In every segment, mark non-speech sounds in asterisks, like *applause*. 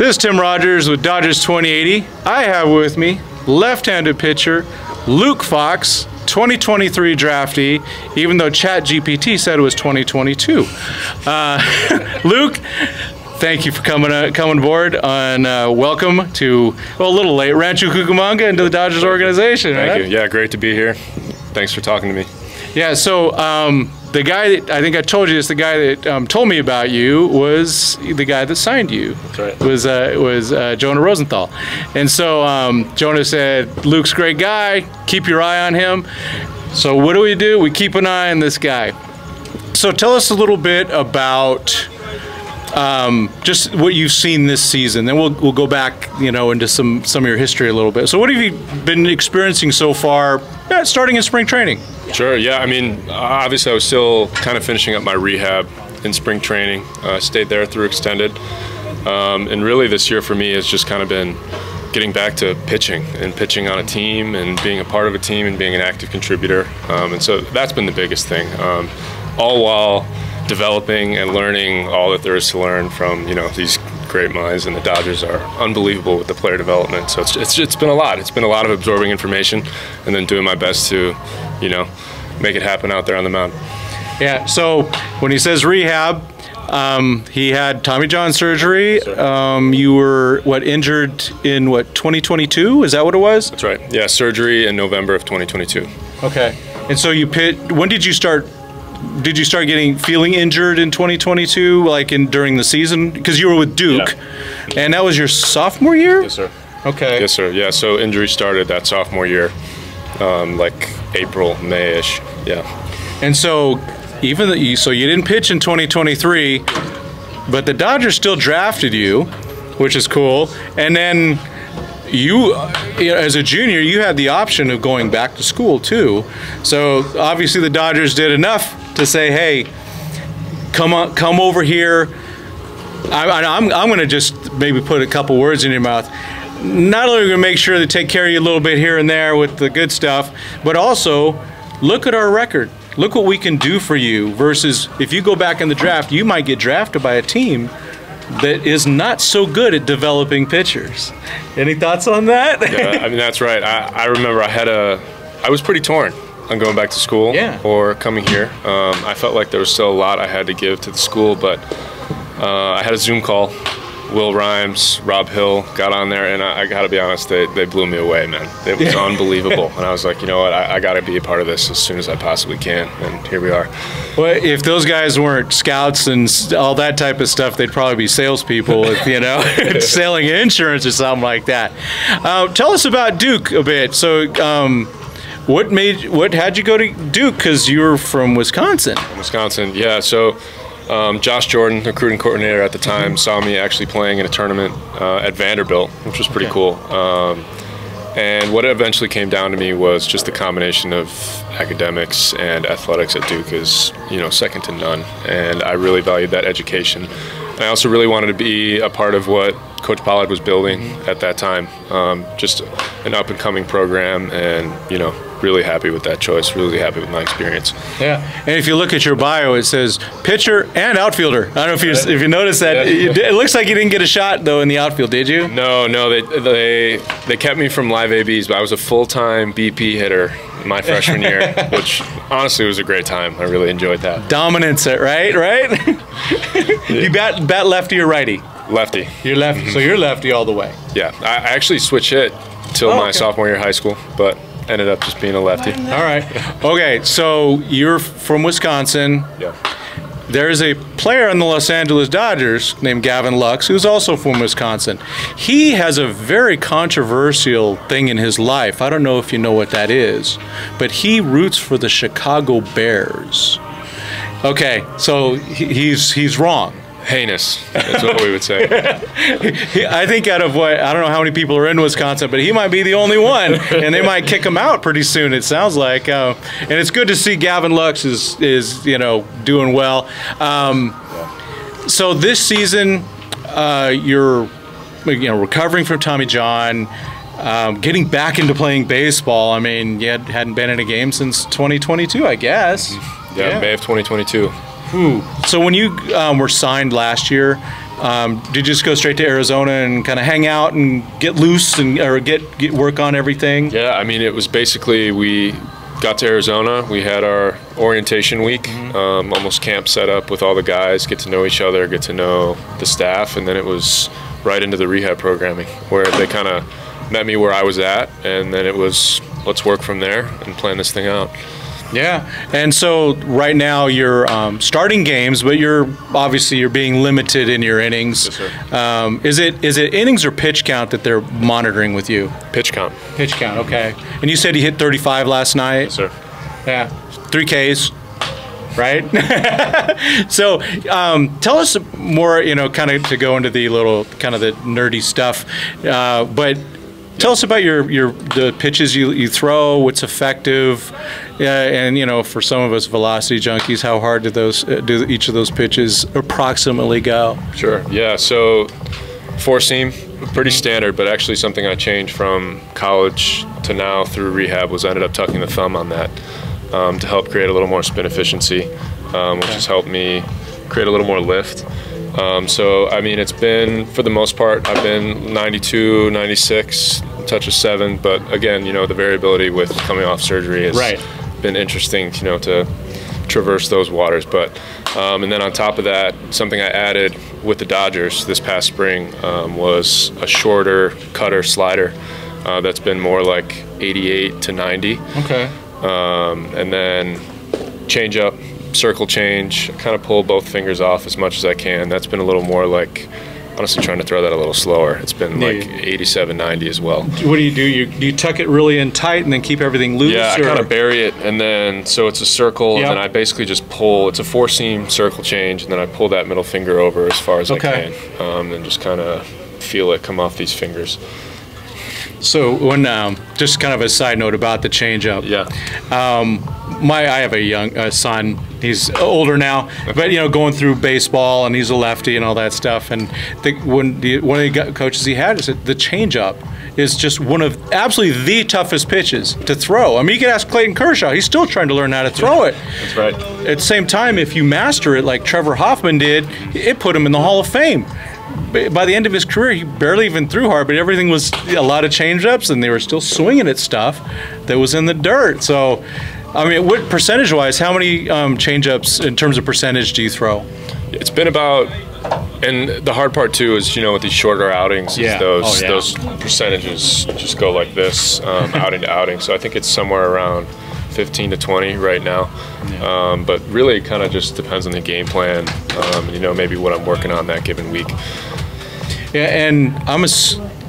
This is Tim Rogers with Dodgers 2080. I have with me left-handed pitcher Luke Fox, 2023 draftee, even though ChatGPT said it was 2022. Uh, *laughs* Luke, thank you for coming uh, coming aboard and uh, welcome to well a little late Rancho Cucamonga into the Dodgers organization. Thank right? you. Yeah, great to be here. Thanks for talking to me. Yeah. So um, the guy that I think I told you this, the guy that um, told me about you was the guy that signed you. That's right. Was uh, was uh, Jonah Rosenthal, and so um, Jonah said, "Luke's a great guy. Keep your eye on him." So what do we do? We keep an eye on this guy. So tell us a little bit about um, just what you've seen this season. Then we'll we'll go back, you know, into some some of your history a little bit. So what have you been experiencing so far, yeah, starting in spring training? Sure. Yeah. I mean, obviously, I was still kind of finishing up my rehab in spring training. Uh, stayed there through extended, um, and really this year for me has just kind of been getting back to pitching and pitching on a team and being a part of a team and being an active contributor. Um, and so that's been the biggest thing. Um, all while developing and learning all that there is to learn from you know these great minds and the Dodgers are unbelievable with the player development. So it's, it's, it's been a lot. It's been a lot of absorbing information and then doing my best to, you know, make it happen out there on the mound. Yeah. So when he says rehab, um, he had Tommy John surgery. Um, you were what injured in what 2022? Is that what it was? That's right. Yeah, surgery in November of 2022. Okay. And so you pit. When did you start? Did you start getting feeling injured in 2022, like in during the season? Because you were with Duke, and that was your sophomore year. Yes, sir. Okay. Yes, sir. Yeah. So injury started that sophomore year, um, like April, May-ish. Yeah. And so, even though you, so you didn't pitch in 2023, but the Dodgers still drafted you, which is cool. And then you, uh, as a junior, you had the option of going back to school too. So obviously, the Dodgers did enough to say, "Hey, come on, come over here." I, I- I'm, I'm going to just maybe put a couple words in your mouth. Not only are we going to make sure to take care of you a little bit here and there with the good stuff, but also look at our record. Look what we can do for you. Versus if you go back in the draft, you might get drafted by a team that is not so good at developing pitchers. Any thoughts on that? Yeah, I mean that's right. I, I remember I had a, I was pretty torn on going back to school Yeah. or coming here. Um, I felt like there was still a lot I had to give to the school, but uh, I had a Zoom call. Will Rhymes, Rob Hill got on there, and I, I got to be honest, they, they blew me away, man. It was *laughs* unbelievable, and I was like, you know what, I, I got to be a part of this as soon as I possibly can, and here we are. Well, if those guys weren't scouts and all that type of stuff, they'd probably be salespeople, with, you know, *laughs* *laughs* selling insurance or something like that. Uh, tell us about Duke a bit. So, um, what made what had you go to Duke? Because you were from Wisconsin. Wisconsin. Yeah, so um, Josh Jordan, the recruiting coordinator at the time, saw me actually playing in a tournament uh, at Vanderbilt, which was pretty Okay. cool. Um, and what eventually came down to me was just the combination of academics and athletics at Duke is, you know, second to none. And I really valued that education. And I also really wanted to be a part of what Coach Pollard was building at that time. Um, just an up and coming program, and you know, really happy with that choice. Really happy with my experience. Yeah, and if you look at your bio, it says pitcher and outfielder. I don't know if you if you noticed that. Yeah. It, it looks like you didn't get a shot though in the outfield, did you? No, no, they they they kept me from live ABs, but I was a full time BP hitter my freshman year, *laughs* which honestly was a great time. I really enjoyed that. Dominance, it right? Right. *laughs* you bat bat lefty or righty? Lefty, You're lefty, so you're lefty all the way. yeah. I, I actually switched hit till Oh, my okay. sophomore year of high school, but ended up just being a lefty. All right. Okay, so you're from Wisconsin. Yeah. There's a player on the Los Angeles Dodgers named Gavin Lux who's also from Wisconsin. He has a very controversial thing in his life. I don't know if you know what that is, but he roots for the Chicago Bears. Okay, so he's he's wrong. Heinous. That's what we would say. *laughs* I think out of what I don't know how many people are in Wisconsin, but he might be the only one, and they might kick him out pretty soon. It sounds like, uh, and it's good to see Gavin Lux is is you know doing well. Um, so this season, uh, you're you know recovering from Tommy John. Um, getting back into playing baseball. I mean, you had, hadn't been in a game since 2022, I guess. Yeah, May of 2022. So when you um, were signed last year, um, did you just go straight to Arizona and kind of hang out and get loose and or get, get work on everything? Yeah, I mean, it was basically we got to Arizona. We had our orientation week, mm-hmm. um, almost camp set up with all the guys, get to know each other, get to know the staff, and then it was right into the rehab programming where they kind of met me where I was at, and then it was let's work from there and plan this thing out. Yeah, and so right now you're um, starting games, but you're obviously you're being limited in your innings. Yes, um, is it is it innings or pitch count that they're monitoring with you? Pitch count. Pitch count. Okay. And you said you hit 35 last night. Yes, sir. Yeah, three Ks. Right. *laughs* so, um, tell us more. You know, kind of to go into the little kind of the nerdy stuff, uh, but Tell us about your, your the pitches you, you throw, what's effective, yeah, and you know for some of us velocity junkies, how hard do those uh, do each of those pitches approximately go? Sure. Yeah. So four seam, pretty standard, but actually something I changed from college to now through rehab was I ended up tucking the thumb on that um, to help create a little more spin efficiency, um, which okay. has helped me create a little more lift. Um, so, I mean, it's been, for the most part, I've been 92, 96, touch of seven. But again, you know, the variability with coming off surgery has right. been interesting, you know, to traverse those waters. But, um, and then on top of that, something I added with the Dodgers this past spring um, was a shorter cutter slider uh, that's been more like 88 to 90. Okay. Um, and then change up circle change, kind of pull both fingers off as much as I can. That's been a little more like honestly trying to throw that a little slower. It's been like 87, 90 as well. What do you do? You do you tuck it really in tight and then keep everything loose? Yeah, I kind of bury it and then so it's a circle yep. and then I basically just pull. It's a four seam circle change and then I pull that middle finger over as far as okay. I can, um, and just kind of feel it come off these fingers. So when um, just kind of a side note about the changeup. Yeah. Um, my I have a young uh, son. He's older now, but you know, going through baseball and he's a lefty and all that stuff. And the, when the, one of the coaches he had is that the changeup is just one of absolutely the toughest pitches to throw. I mean, you could ask Clayton Kershaw; he's still trying to learn how to throw it. That's right. At the same time, if you master it like Trevor Hoffman did, it put him in the Hall of Fame by the end of his career, he barely even threw hard, but everything was a lot of changeups, and they were still swinging at stuff that was in the dirt. So, I mean, what percentage wise, how many um, changeups in terms of percentage do you throw? It's been about, and the hard part too is you know with these shorter outings, yeah. those oh, yeah. those percentages just go like this um, *laughs* outing to outing. So I think it's somewhere around 15 to 20 right now. Yeah. Um, but really, it kind of just depends on the game plan. Um, you know, maybe what I'm working on that given week. And I'm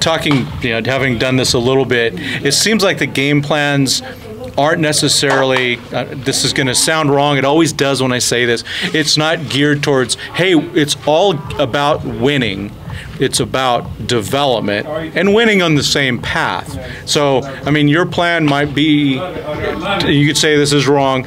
talking, you know, having done this a little bit, it seems like the game plans aren't necessarily uh, this is going to sound wrong it always does when i say this it's not geared towards hey it's all about winning it's about development and winning on the same path. So, I mean, your plan might be, you could say this is wrong,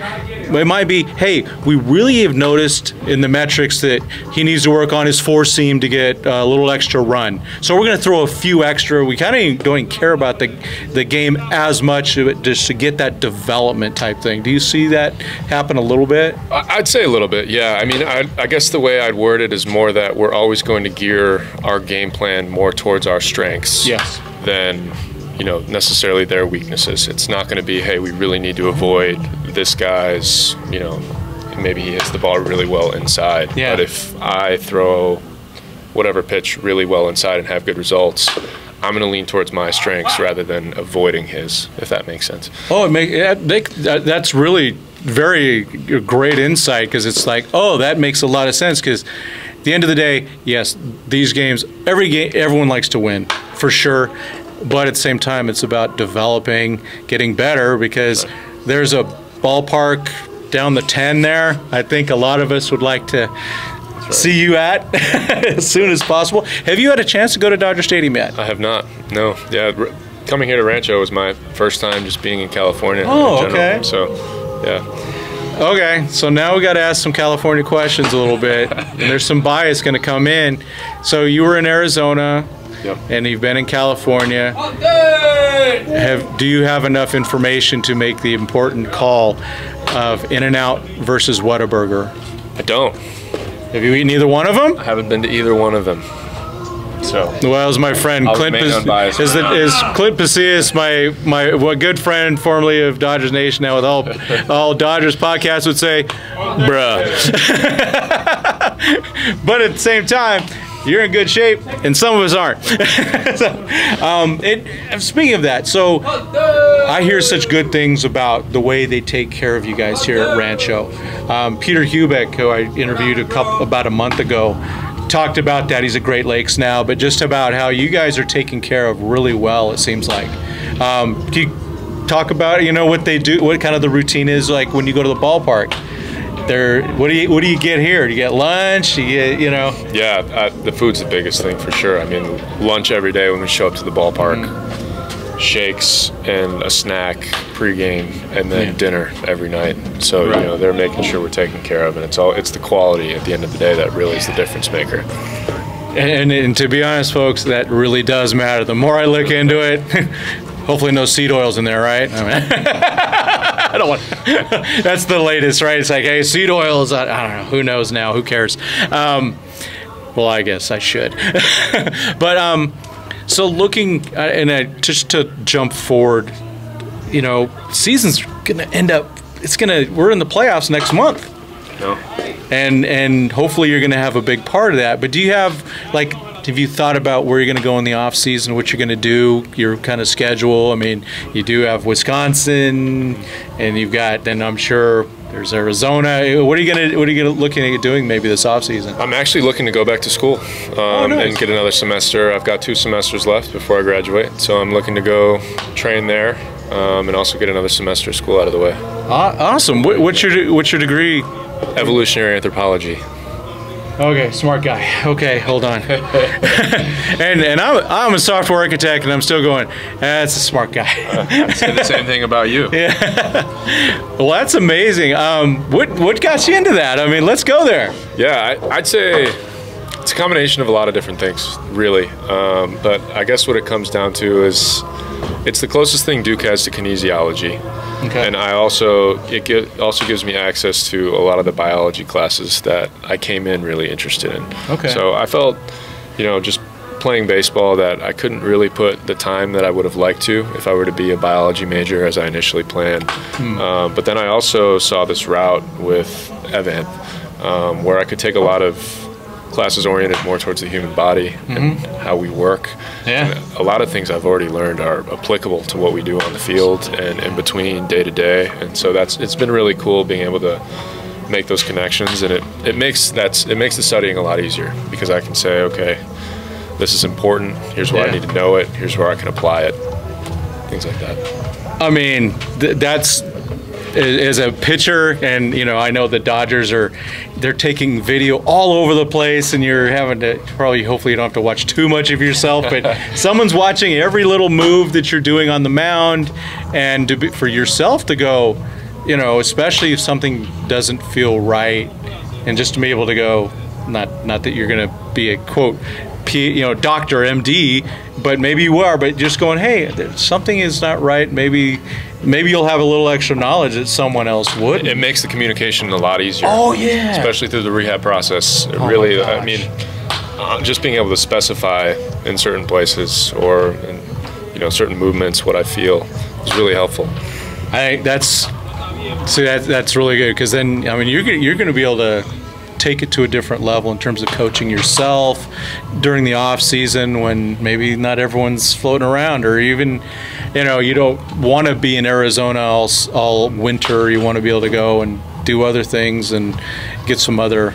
it might be, hey, we really have noticed in the metrics that he needs to work on his four seam to get a little extra run. So we're going to throw a few extra. We kind of don't care about the the game as much, just to get that development type thing. Do you see that happen a little bit? I'd say a little bit, yeah. I mean, I, I guess the way I'd word it is more that we're always going to gear our game plan more towards our strengths. Yes. Than you know necessarily their weaknesses. It's not going to be, hey, we really need to avoid this guy's, you know, maybe he hits the ball really well inside. Yeah. But if I throw whatever pitch really well inside and have good results, I'm going to lean towards my strengths rather than avoiding his, if that makes sense. Oh, it make, they, that, that's really very great insight because it's like, oh, that makes a lot of sense because at the end of the day, yes, these games, every game, everyone likes to win for sure, but at the same time, it's about developing, getting better because there's a ballpark down the 10 there. I think a lot of us would like to right. see you at *laughs* as soon as possible. Have you had a chance to go to Dodger Stadium yet? I have not. No. Yeah, coming here to Rancho was my first time just being in California. Oh, in okay. So, yeah. Okay, so now we got to ask some California questions a little bit, *laughs* and there's some bias going to come in. So you were in Arizona, yep. and you've been in California. Have do you have enough information to make the important call of In-N-Out versus Whataburger? I don't. Have you eaten either one of them? I haven't been to either one of them. So Well, as my friend I'll Clint Pas- is, the, is Clint Pasillas, my my what good friend formerly of Dodgers Nation, now with all *laughs* all Dodgers podcasts would say, bruh. *laughs* but at the same time, you're in good shape, and some of us aren't. *laughs* so, um, it, speaking of that, so I hear such good things about the way they take care of you guys here at Rancho. Um, Peter Heubeck, who I interviewed a couple about a month ago, talked about that. He's at Great Lakes now, but just about how you guys are taken care of really well. It seems like. Um, can you talk about you know what they do, what kind of the routine is like when you go to the ballpark? There, what do you what do you get here? Do you get lunch? You get you know. yeah, uh, the food's the biggest thing for sure. I mean, lunch every day when we show up to the ballpark, shakes and a snack pregame, and then Yeah. dinner every night. So Right. you know they're making sure we're taken care of, and it's all it's the quality at the end of the day that really is the difference maker. And, and to be honest, folks, that really does matter. The more I look into it, *laughs* hopefully no seed oils in there, right? I, mean, *laughs* *laughs* I don't want. *laughs* that's the latest, right? It's like, hey, seed oils. I, I don't know. Who knows now? Who cares? Um, well, I guess I should. *laughs* but um, so looking, uh, and I, just to jump forward, you know, season's gonna end up. It's gonna. We're in the playoffs next month No. and and hopefully you're going to have a big part of that. But do you have like have you thought about where you're going to go in the off season, what you're going to do, your kind of schedule? I mean, you do have Wisconsin, and you've got then I'm sure there's Arizona. What are you going to what are you going to looking at doing maybe this off season? I'm actually looking to go back to school um, nice. and get another semester. I've got two semesters left before I graduate, so I'm looking to go train there um, and also get another semester of school out of the way. Aw awesome. What, what's your what's your degree? Evolutionary anthropology. Okay, smart guy. Okay, hold on. *laughs* and and I'm I'm a software architect, and I'm still going. That's a smart guy. I'd say the same thing about you. *laughs* Yeah. Well, that's amazing. Um, what what got you into that? I mean, let's go there. Yeah, I, I'd say it's a combination of a lot of different things, really. Um, but I guess what it comes down to is it's the closest thing Duke has to kinesiology. Okay. And I also it also gives me access to a lot of the biology classes that I came in really interested in. Okay. So I felt, you know, just playing baseball that I couldn't really put the time that I would have liked to if I were to be a biology major as I initially planned. Um, but then I also saw this route with Evan, um, where I could take a lot of classes oriented more towards the human body and mm-hmm. how we work. Yeah. And a lot of things I've already learned are applicable to what we do on the field and in between day to day. And so that's it's been really cool being able to make those connections and it, it makes that's it makes the studying a lot easier because I can say, okay, this is important, here's where Yeah. I need to know it, here's where I can apply it. Things like that. I mean, th- that's as a pitcher, and you know, I know the Dodgers are they're taking video all over the place, and you're having to probably, hopefully, you don't have to watch too much of yourself, but *laughs* someone's watching every little move that you're doing on the mound, and to be, for yourself to go, you know, especially if something doesn't feel right, and just to be able to go, not not that you're going to be a quote. P, you know, doctor, MD, but maybe you are. But just going, hey, something is not right. Maybe, maybe you'll have a little extra knowledge that someone else would. It makes the communication a lot easier. Oh, yeah. Especially through the rehab process. It my really, I mean, uh, just being able to specify in certain places or in, you know certain movements what I feel is really helpful. I think that's see that that's really good because then I mean you're you're going to be able to take it to a different level in terms of coaching yourself during the off season when maybe not everyone's floating around or even you know you don't want to be in Arizona all all winter you want to be able to go and do other things and get some other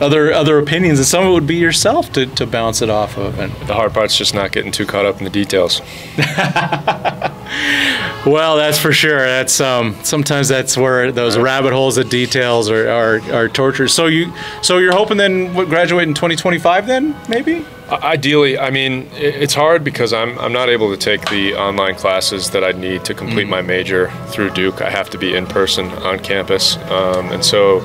other other opinions and some of it would be yourself to, to bounce it off of and The hard part's just not getting too caught up in the details. *laughs* Well, that's for sure. That's um, sometimes that's where those rabbit holes of details are, are, are torture. So you so you're hoping then what, graduate in 2025 then maybe? Ideally, I mean, it's hard because I'm, I'm not able to take the online classes that I need to complete Mm. my major through Duke. I have to be in person on campus. Um, and so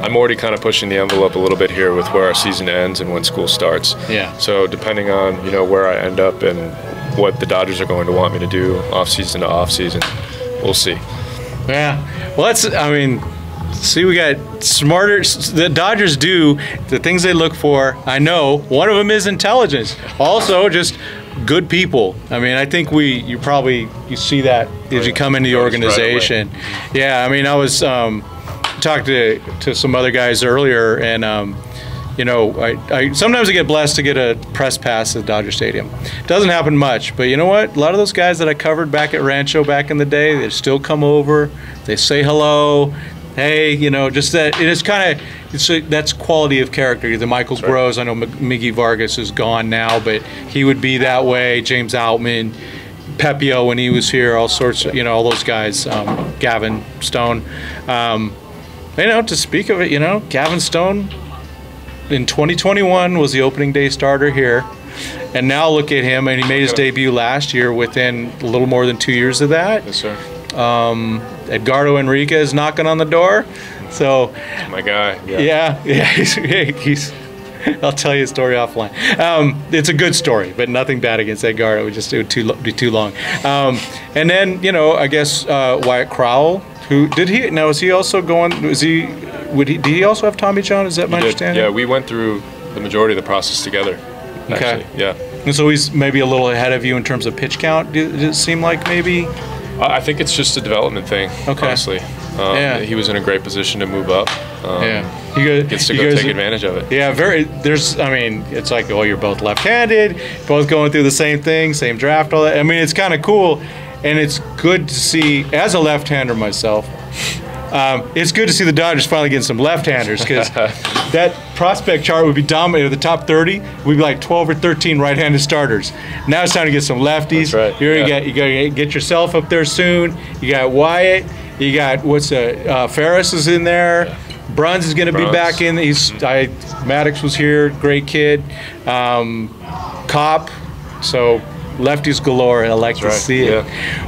I'm already kind of pushing the envelope a little bit here with where our season ends and when school starts. Yeah. So depending on, you know, where I end up and what the Dodgers are going to want me to do off season to off season, we'll see. Yeah. Well, that's I mean See, we got smarter. The Dodgers do the things they look for. I know one of them is intelligence. Also, just good people. I mean, I think we you probably you see that as you come into the Noticed right organization. yeah, I mean, I was um, talked to to some other guys earlier, and um, you know, I, I sometimes I get blessed to get a press pass at Dodger Stadium. Doesn't happen much, but you know what? A lot of those guys that I covered back at Rancho back in the day, they still come over. They say hello. Hey, you know, just that. It is kind of it's a, that's quality of character. The Michaels right. Bros. I know M- Miggy Vargas is gone now, but he would be that way. James Outman. Pepiot when he was here, all sorts of, you know, all those guys, um, Gavin Stone. Um, you know, to speak of it, you know, Gavin Stone in 2021 was the opening day starter here. And now look at him, and he made his debut last year within a little more than two years of that. Yes, sir. Edgardo Henriquez knocking on the door. So, My guy. yeah, *laughs* yeah, he's, he's I'll tell you a story offline. Um, it's a good story, but nothing bad against Edgardo. It would just it would too, be too long. Um, and then, you know, I guess uh, Wyatt Crowell, who did he, now is he also going, Is he, would he, did he also have Tommy John? Is that my Did- understanding? Yeah, we went through the majority of the process together. Okay. Actually. Yeah. And so he's maybe a little ahead of you in terms of pitch count. Does it seem like maybe? I I think it's just a development thing. Okay. Honestly. Um, Yeah. He was in a great position to move up. Um, Yeah. You guys, Gets to go take advantage of it. Yeah, very. There's, I mean, it's like, oh, you're both left-handed, both going through the same thing, same draft, all that. I mean, it's kind of cool, and it's good to see. As a left-hander myself, um, it's good to see the Dodgers finally getting some left-handers because *laughs* that prospect chart would be dominated. The top 30 would be like 12 or 13 right-handed starters. Now it's time to get some lefties. Right, You're yeah. get you gotta get yourself up there soon. You got Wyatt. You got what's uh, uh, Ferris is in there. Bruns is going to be back in. He's I, Maddox was here, great kid. Um, Cop, so lefties galore. and I like to right, see it.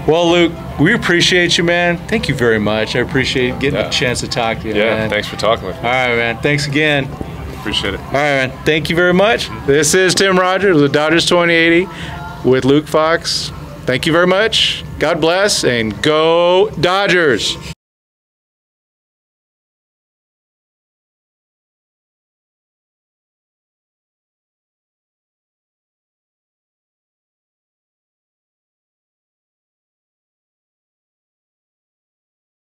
Well, Luke, we appreciate you, man. Thank you very much. I appreciate getting Yeah. a chance to talk to you. Yeah. man. Thanks for talking with me. All right, man. Thanks again. Appreciate it. All right, man. Thank you very much. Mm-hmm. This is Tim Rogers with Dodgers 2080 with Luke Fox. Thank you very much. God bless and go Dodgers.